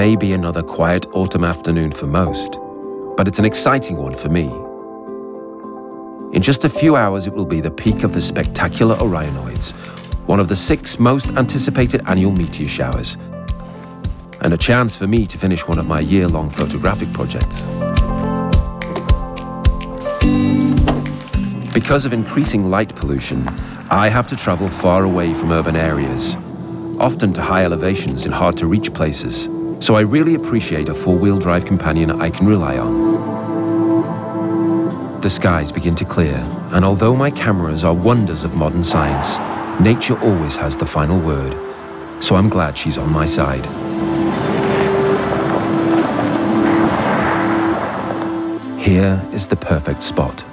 may be another quiet autumn afternoon for most, but it's an exciting one for me. In just a few hours, it will be the peak of the spectacular Orionids, one of the six most anticipated annual meteor showers, and a chance for me to finish one of my year long photographic projects. Because of increasing light pollution, I have to travel far away from urban areas, often to high elevations in hard to reach places. So I really appreciate a four wheel drive companion I can rely on. The skies begin to clear, and although my cameras are wonders of modern science, nature always has the final word. So I'm glad she's on my side. Here is the perfect spot.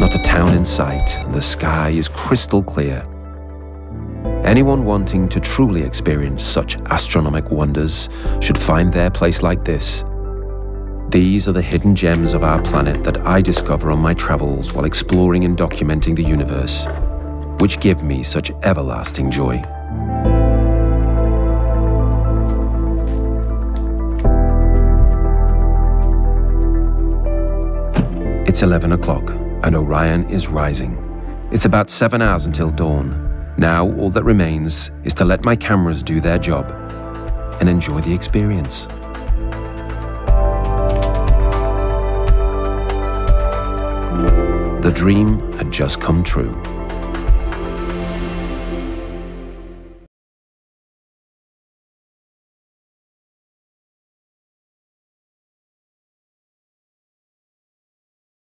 Not a town in sight, and the sky is crystal clear. Anyone wanting to truly experience such astronomic wonders should find their place like this. These are the hidden gems of our planet that I discover on my travels while exploring and documenting the universe, which give me such everlasting joy. It's 11 o'clock, and Orion is rising. It's about seven hours until dawn. Now, all that remains is to let my cameras do their job and enjoy the experience. The dream had just come true.